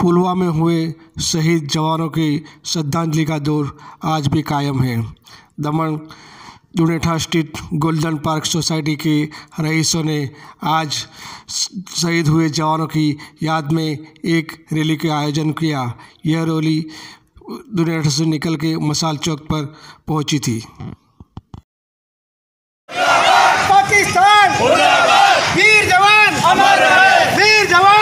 पुलवामा में हुए शहीद जवानों की श्रद्धांजलि का दौर आज भी कायम है। Daman Dunetha street golden park society के रईसों ने आज शहीद हुए जवानों की याद में एक रैली का आयोजन किया। यह रैली दुनेठा से निकल के मसाल चौक पर पहुँची थी। पाकिस्तान! वीर जवान! अमर रहे। वीर जवान!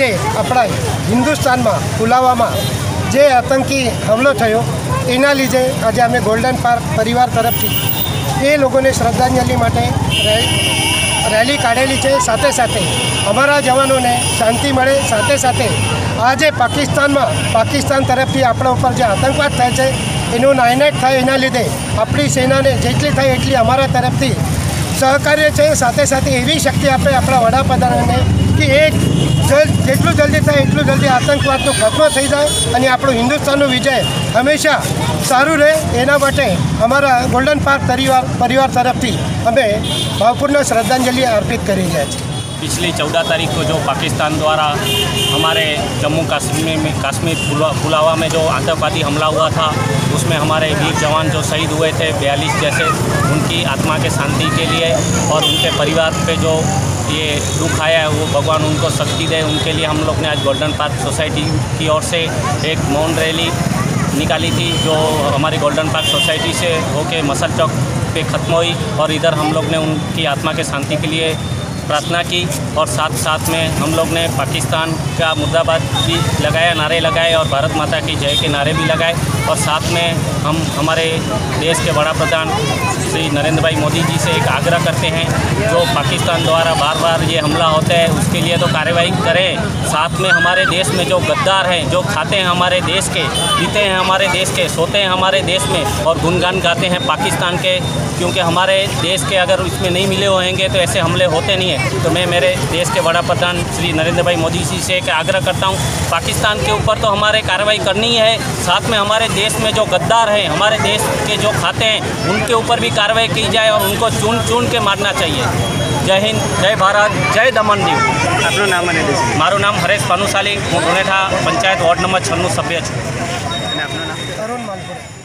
આજે આપણા હિન્દુસ્તાનમાં પુલાવામાં જે આતંકી હુમલો થયો, એના લીધે આજે અમે ગોલ્ડન પાર્ક પરિવાર તરફથી એ લોકોને શ્રદ્ધાંજલિ માટે રેલી કાઢેલી છે. સાથે સાથે અમારા જવાનોને શાંતિ મળે. સાથે સાથે આજે પાકિસ્તાનમાં, પાકિસ્તાન તરફથી આપણા ઉપર જે આતંકવાદ થાય છે, એનું નાયનાટ થાય એના લીધે આપણી સેનાને જેટલી થાય એટલી અમારા તરફથી સહકાર્ય છે. સાથે સાથે એવી શક્તિ આપે આપણા વડાપ્રધાનને કે એક જલ- જેટલું જલ્દી થાય એટલું જલ્દી આતંકવાદનો ખાત્મો થઈ જાય અને આપણું હિન્દુસ્તાનનું વિજય હંમેશા સારું રહે એના માટે અમારા ગોલ્ડન પાર્ક પરિવાર પરિવાર તરફથી અમે ભાવપૂર્ણ શ્રદ્ધાંજલિ અર્પિત કરી રહ્યા છીએ पिछली चौदह तारीख को जो पाकिस्तान द्वारा हमारे जम्मू कश्मीर में कश्मीर पुलवा- पुलवामा में जो आतंकवादी हमला हुआ था उसमें हमारे वीर जवान जो शहीद हुए थे बयालीस जैसे उनकी आत्मा के शांति के लिए और उनके परिवार पे जो ये दुख आया है, वो भगवान उनको शक्ति दे, उनके लिए हम लोग ने आज गोल्डन पार्क सोसाइटी की ओर से एक मौन रैली निकाली थी, जो हमारी गोल्डन पार्क सोसाइटी से होके मसल चौक पे ख़त्म हुई और इधर हम लोग ने उनकी आत्मा के शांति के लिए प्रार्थना की और साथ साथ में हम लोग ने पाकिस्तान का मुर्दाबाद भी लगाया, नारे लगाए और भारत माता की जय के नारे भी लगाए और साथ में हम हमारे देश के बड़ा प्रधान श्री नरेंद्र भाई मोदी जी से एक आग्रह करते हैं, जो पाकिस्तान द्वारा बार बार ये हमला होता है, उसके लिए तो कार्रवाई करें। साथ में हमारे देश में जो गद्दार हैं, जो खाते हैं हमारे देश के, पीते हैं हमारे देश के, सोते हैं हमारे देश में और गुनगान गाते हैं पाकिस्तान के, क्योंकि हमारे देश के अगर इसमें नहीं मिले होंगे तो ऐसे हमले होते नहीं हैं। तो मैं मेरे देश के बड़ा प्रधान श्री नरेंद्र भाई मोदी जी से एक आग्रह करता हूँ पाकिस्तान के ऊपर तो हमारे कार्रवाई करनी है साथ में हमारे देश में जो गद्दार हैं हमारे देश के जो खाते हैं उनके ऊपर भी कार्रवाई की जाए और उनको चुन चुन के मारना चाहिए जय हिंद जय भारत जय दमन दीव આપનું નામ અને દેશ મારું નામ હરેશ પાનુશાલી હું ધુનેઠા પંચાયત વોર્ડ નંબર છન્નું સભ્ય છું અને આપનું નામ તરુણ માલપુરા